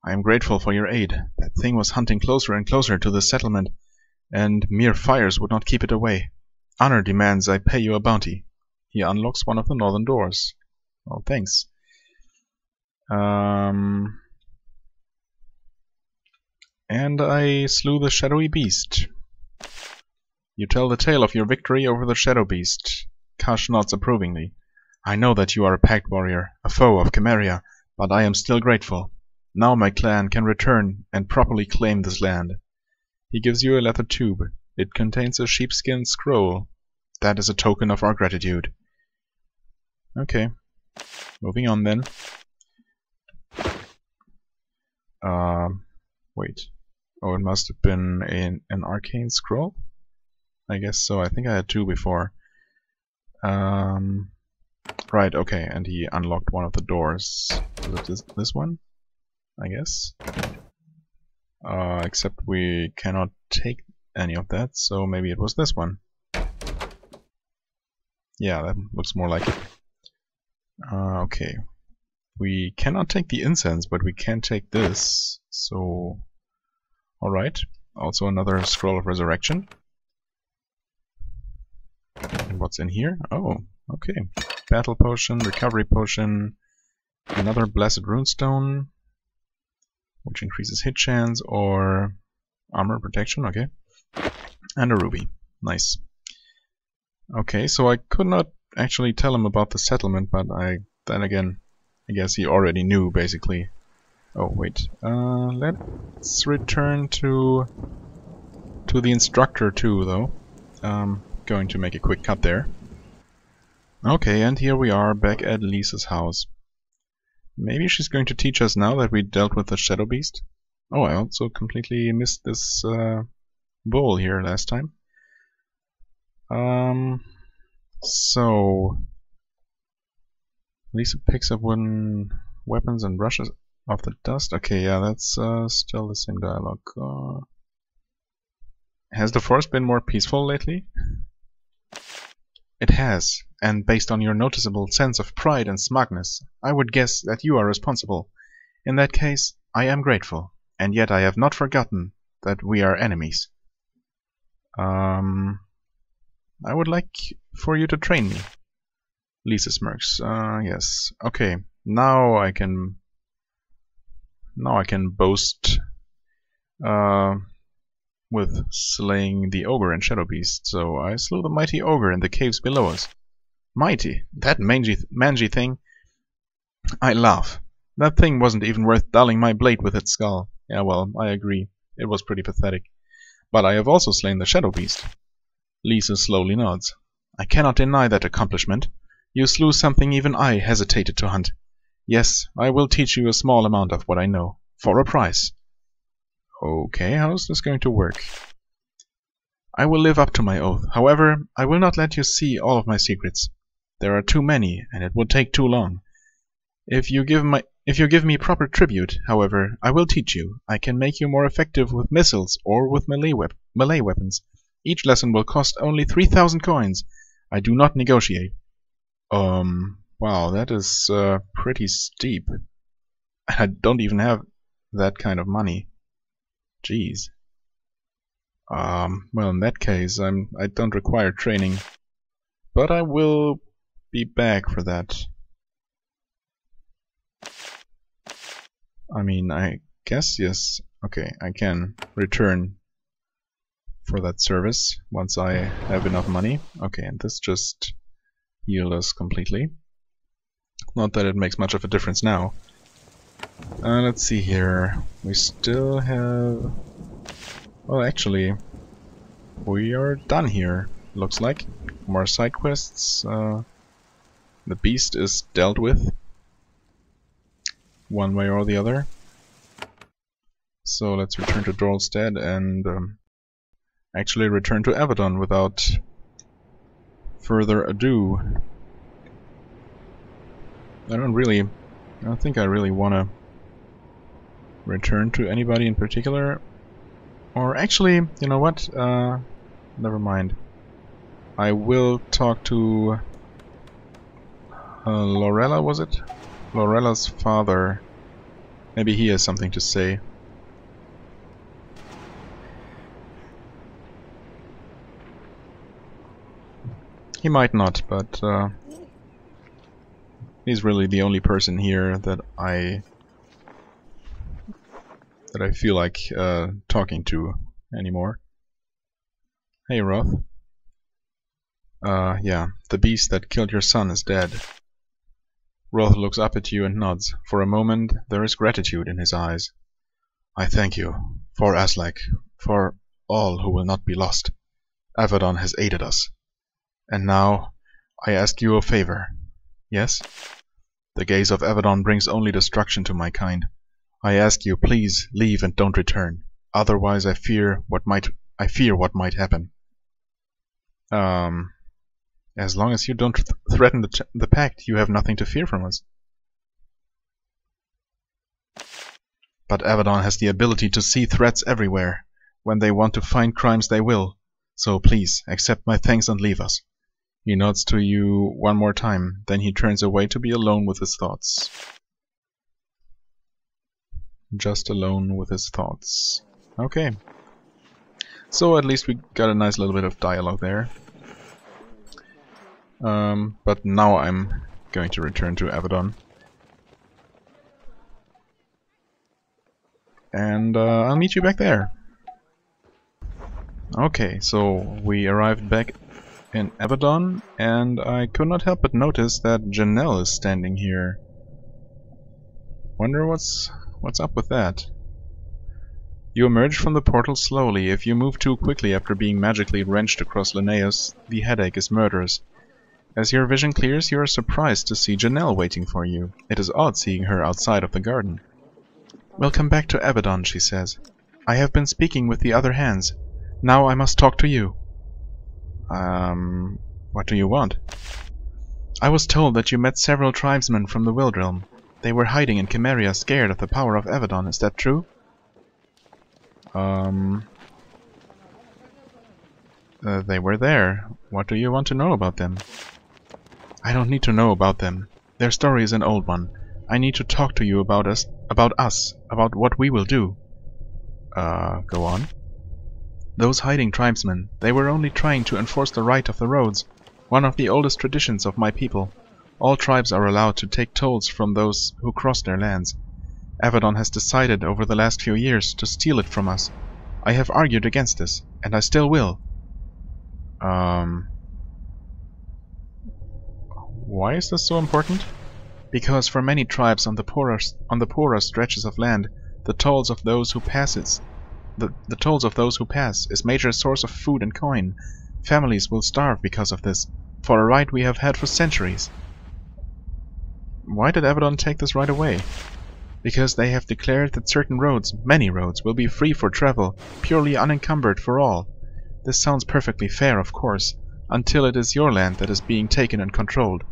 I am grateful for your aid. That thing was hunting closer and closer to the settlement, and mere fires would not keep it away. Honor demands I pay you a bounty. He unlocks one of the northern doors. Oh, thanks. Um, and I slew the shadowy beast. You tell the tale of your victory over the shadow beast. Kush nods approvingly. I know that you are a pact warrior, a foe of Cameria, but I am still grateful. Now my clan can return and properly claim this land. He gives you a leather tube. It contains a sheepskin scroll. That is a token of our gratitude. Okay. Moving on then. Um, wait. Oh, it must have been an, an arcane scroll? I guess so. I think I had two before. Um, right, okay, and he unlocked one of the doors. It this, this one? I guess. Uh, except we cannot take any of that, so maybe it was this one. Yeah, that looks more like it. Uh, okay. We cannot take the incense, but we can take this, so... Alright. Also another Scroll of Resurrection. And what's in here? Oh, okay. Battle Potion, Recovery Potion, another Blessed Runestone, which increases hit chance or armor protection, okay. And a ruby. Nice. Okay, so I could not actually tell him about the settlement, but I then again, I guess he already knew, basically. Oh, wait. Uh, let's return to to the instructor too, though. Um, going to make a quick cut there. Okay, and here we are back at Lisa's house. Maybe she's going to teach us now that we dealt with the Shadow Beast. Oh, I also completely missed this uh, bowl here last time. Um, so Lisa picks up wooden weapons and brushes off the dust. Okay, yeah, that's uh, still the same dialogue. Uh, has the forest been more peaceful lately? It has, and based on your noticeable sense of pride and smugness, I would guess that you are responsible. In that case, I am grateful, and yet I have not forgotten that we are enemies. Um, I would like for you to train me. Lisa smirks. Uh, yes. Okay. Now I can. Now I can boast. Uh, with slaying the ogre and shadow beast. So I slew the mighty ogre in the caves below us. Mighty? That mangy, mangy thing? I laugh. That thing wasn't even worth dulling my blade with its skull. Yeah, well, I agree. It was pretty pathetic. But I have also slain the shadow beast. Lisa slowly nods. I cannot deny that accomplishment. You slew something even I hesitated to hunt. Yes, I will teach you a small amount of what I know. For a price. Okay, how's this going to work? I will live up to my oath. However, I will not let you see all of my secrets. There are too many, and it would take too long. If you give my if you give me proper tribute, however, I will teach you. I can make you more effective with missiles or with melee, wep melee weapons. Each lesson will cost only 3,000 coins. I do not negotiate. Um, wow, that is uh, pretty steep. [LAUGHS] I don't even have that kind of money. Jeez. Um, well, in that case, I'm I don't require training, but I will be back for that. I mean, I guess yes. Okay, I can return for that service once I have enough money. Okay, and this just healed us completely. Not that it makes much of a difference now. Uh, let's see here. We still have... Well, actually, we are done here, looks like. More side quests. Uh, the beast is dealt with. One way or the other. So let's return to Dorlstead and um, actually return to Avadon without further ado. I don't really... I don't think I really want to return to anybody in particular. Or actually, you know what? Uh, never mind. I will talk to uh, Lorella, was it? Lorella's father. Maybe he has something to say. He might not, but uh, he's really the only person here that I that I feel like uh, talking to anymore. Hey, Roth. Uh, yeah, the beast that killed your son is dead. Roth looks up at you and nods. For a moment there is gratitude in his eyes. I thank you, for Aslak, for all who will not be lost. Avadon has aided us. And now I ask you a favor. Yes? The gaze of Avadon brings only destruction to my kind. I ask you, please leave and don't return. Otherwise I fear what might I fear what might happen. Um as long as you don't th threaten the, the pact, you have nothing to fear from us. But Avadon has the ability to see threats everywhere. When they want to find crimes, they will. So please, accept my thanks and leave us. He nods to you one more time, then he turns away to be alone with his thoughts. Just alone with his thoughts. Okay. So at least we got a nice little bit of dialogue there. Um, but now I'm going to return to Avadon. And uh, I'll meet you back there. Okay, so we arrived back in Avadon, and I could not help but notice that Janelle is standing here. Wonder what's what's up with that. You emerge from the portal slowly. If you move too quickly after being magically wrenched across Linnaeus, the headache is murderous. As your vision clears, you are surprised to see Janelle waiting for you. It is odd seeing her outside of the garden. Welcome back to Avadon, she says. I have been speaking with the other hands. Now I must talk to you. Um, what do you want? I was told that you met several tribesmen from the Wild Realm. They were hiding in Chimeria scared of the power of Avadon, is that true? Um... Uh, they were there. What do you want to know about them? I don't need to know about them. Their story is an old one. I need to talk to you about us, about us, about what we will do. Uh, go on. Those hiding tribesmen, they were only trying to enforce the right of the roads, one of the oldest traditions of my people. All tribes are allowed to take tolls from those who cross their lands. Avadon has decided over the last few years to steal it from us. I have argued against this, and I still will. Um, why is this so important? Because for many tribes on the poorer, on the poorer stretches of land, the tolls of those who pass it, the, the tolls of those who pass is major source of food and coin. Families will starve because of this, for a right we have had for centuries. Why did Avadon take this right away? Because they have declared that certain roads, many roads, will be free for travel, purely unencumbered for all. This sounds perfectly fair, of course, until it is your land that is being taken and controlled.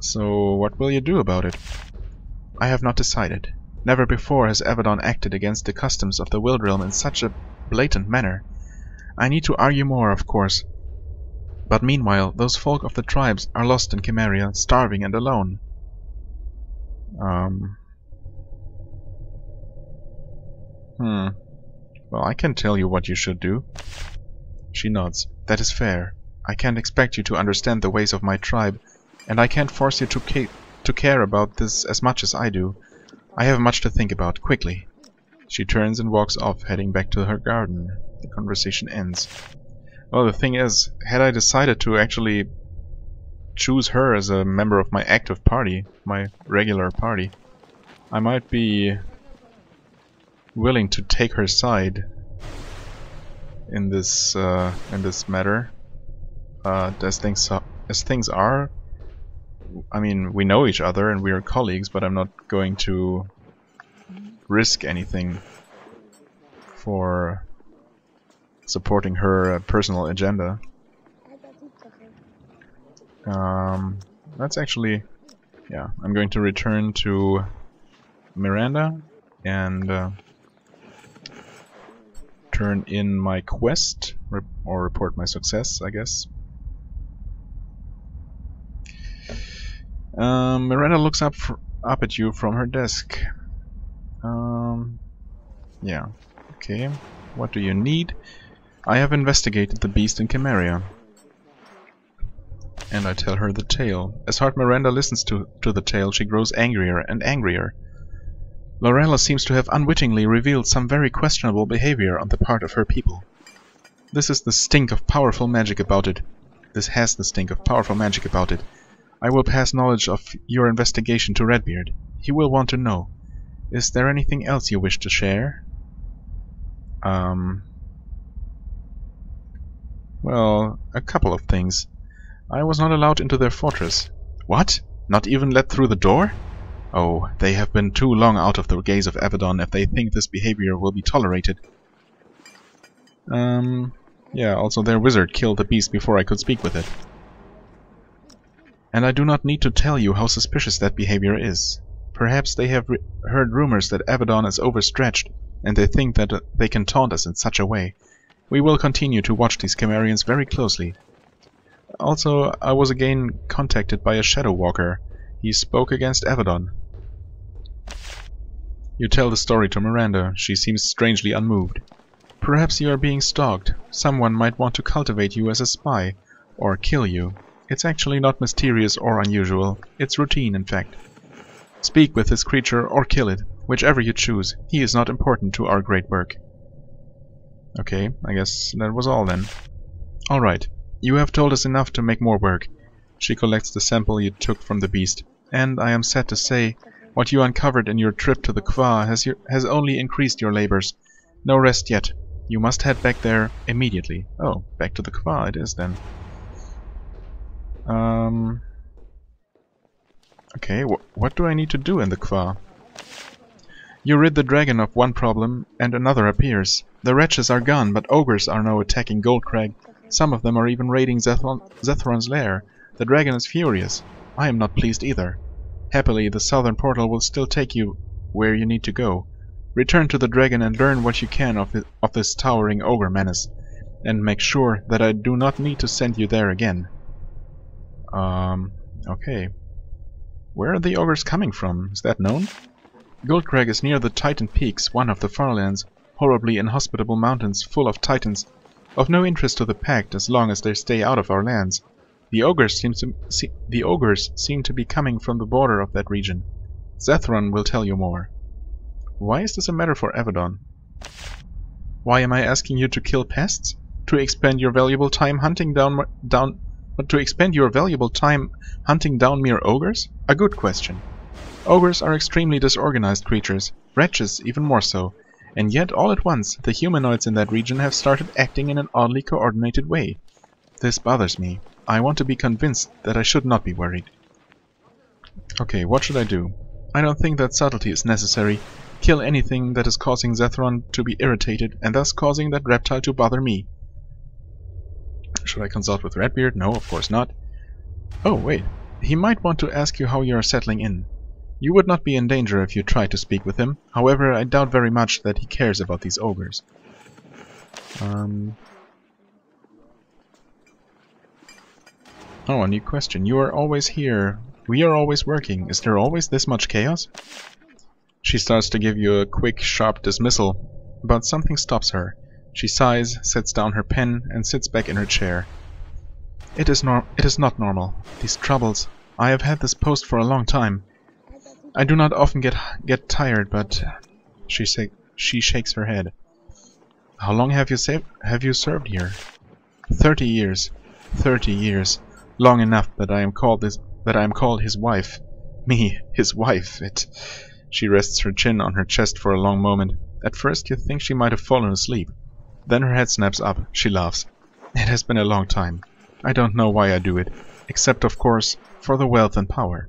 So what will you do about it? I have not decided. Never before has Avadon acted against the customs of the Wildrealm in such a blatant manner. I need to argue more, of course. But meanwhile, those folk of the tribes are lost in Chimeria, starving and alone. Um... Hmm. Well, I can tell you what you should do. She nods. That is fair. I can't expect you to understand the ways of my tribe, and I can't force you to, ca to care about this as much as I do. I have much to think about, quickly. She turns and walks off, heading back to her garden. The conversation ends. Well, the thing is, had I decided to actually choose her as a member of my active party, my regular party, I might be willing to take her side in this uh, in this matter. Uh, as things as things are, I mean, we know each other and we are colleagues, but I'm not going to risk anything for supporting her uh, personal agenda. Um, that's actually, yeah, I'm going to return to Miranda and uh, turn in my quest, or report my success, I guess. Um, Miranda looks up up at you from her desk. Um, yeah. Okay. What do you need? I have investigated the beast in Chimeria. And I tell her the tale. As hard Miranda listens to, to the tale, she grows angrier and angrier. Lorella seems to have unwittingly revealed some very questionable behavior on the part of her people. This is the stink of powerful magic about it. This has the stink of powerful magic about it. I will pass knowledge of your investigation to Redbeard. He will want to know. Is there anything else you wish to share? Um... Well, a couple of things. I was not allowed into their fortress. What? Not even let through the door? Oh, they have been too long out of the gaze of Avadon if they think this behavior will be tolerated. Um, yeah, also their wizard killed the beast before I could speak with it. And I do not need to tell you how suspicious that behavior is. Perhaps they have heard rumors that Avadon is overstretched, and they think that uh, they can taunt us in such a way. We will continue to watch these Cimmerians very closely. Also, I was again contacted by a Shadow Walker. He spoke against Avadon. You tell the story to Miranda. She seems strangely unmoved. Perhaps you are being stalked. Someone might want to cultivate you as a spy, or kill you. It's actually not mysterious or unusual. It's routine, in fact. Speak with this creature or kill it, whichever you choose. He is not important to our great work. Okay, I guess that was all then. Alright, you have told us enough to make more work. She collects the sample you took from the beast, and I am sad to say, what you uncovered in your trip to the Qua has, your, has only increased your labors. No rest yet. You must head back there immediately. Oh, back to the Qua it is then. Um. Okay, wh what do I need to do in the Qua? You rid the dragon of one problem, and another appears. The wretches are gone, but ogres are now attacking Goldcrag. Some of them are even raiding Zethron Zethron's lair. The dragon is furious. I am not pleased either. Happily, the southern portal will still take you where you need to go. Return to the dragon and learn what you can of, of this towering ogre menace, and make sure that I do not need to send you there again. Um, okay. Where are the ogres coming from? Is that known? Goldcrag is near the Titan Peaks, one of the Farlands, horribly inhospitable mountains full of titans, of no interest to the Pact as long as they stay out of our lands. The ogres seem to see, the ogres seem to be coming from the border of that region. Zethron will tell you more. Why is this a matter for Avadon? Why am I asking you to kill pests? To expend your valuable time hunting down down to expend your valuable time hunting down mere ogres? A good question. Ogres are extremely disorganized creatures, wretches even more so, and yet all at once the humanoids in that region have started acting in an oddly coordinated way. This bothers me. I want to be convinced that I should not be worried. Okay, what should I do? I don't think that subtlety is necessary. Kill anything that is causing Zethron to be irritated, and thus causing that reptile to bother me. Should I consult with Redbeard? No, of course not. Oh, wait. He might want to ask you how you are settling in. You would not be in danger if you tried to speak with him. However, I doubt very much that he cares about these ogres. Um... Oh, a new question. You are always here. We are always working. Is there always this much chaos? She starts to give you a quick, sharp dismissal, but something stops her. She sighs, sets down her pen, and sits back in her chair. It is nor it is not normal. These troubles. I have had this post for a long time. I do not often get get tired, but she say, she shakes her head. How long have you saved, have you served here? Thirty years. Thirty years. Long enough that I am called this that I am called his wife. Me, his wife. It she rests her chin on her chest for a long moment. At first you think she might have fallen asleep. Then her head snaps up. She laughs. It has been a long time. I don't know why I do it. Except, of course, for the wealth and power.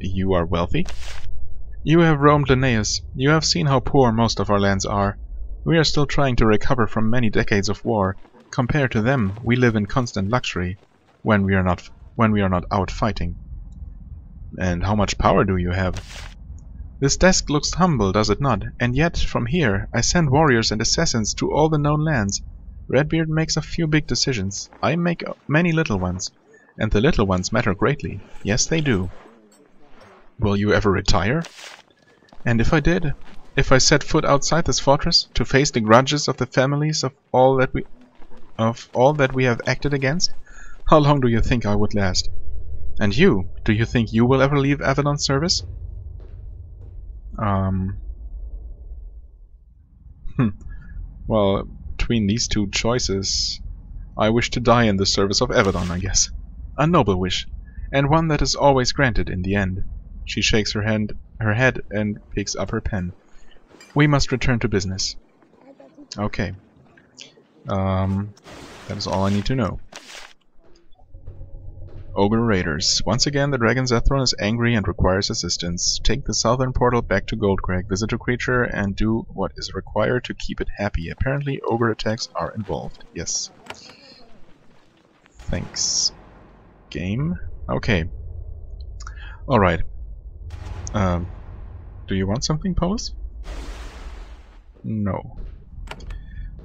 You are wealthy? You have roamed Linnaeus. You have seen how poor most of our lands are. We are still trying to recover from many decades of war. Compared to them, we live in constant luxury. When we are not when we are not out fighting. And how much power do you have? This desk looks humble, does it not? And yet, from here, I send warriors and assassins to all the known lands. Redbeard makes a few big decisions. I make many little ones. And the little ones matter greatly. Yes, they do. Will you ever retire? And if I did, if I set foot outside this fortress, to face the grudges of the families of all that we of all that we have acted against, how long do you think I would last? And you, do you think you will ever leave Avadon's service? Um, hmm. well, between these two choices, I wish to die in the service of Avadon, I guess. A noble wish. and one that is always granted in the end. She shakes her, hand, her head and picks up her pen. We must return to business. Okay. Um, that is all I need to know. Ogre Raiders. Once again, the Dragon Zethron is angry and requires assistance. Take the southern portal back to Goldcrag, visit a creature, and do what is required to keep it happy. Apparently, ogre attacks are involved. Yes. Thanks. Game? Okay. Alright. Um, do you want something, Polis? No.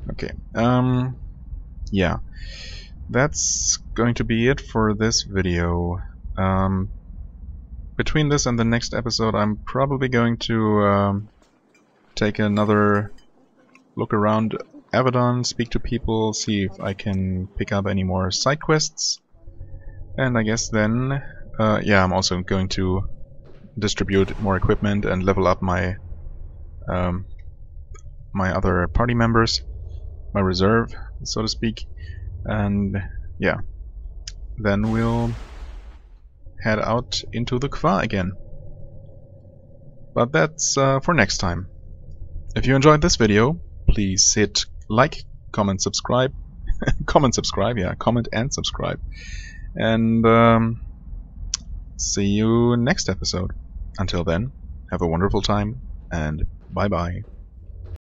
Okay. Um, yeah. That's going to be it for this video. Um, between this and the next episode, I'm probably going to um, take another look around Avadon, speak to people, see if I can pick up any more side quests. And I guess then, uh, yeah, I'm also going to distribute more equipment and level up my um, my other party members, my reserve, so to speak. And yeah, then we'll head out into the Qua again. But that's uh, for next time. If you enjoyed this video, please hit like, comment, subscribe. [LAUGHS] comment, subscribe, yeah, comment and subscribe. And um, see you next episode. Until then, have a wonderful time and bye bye.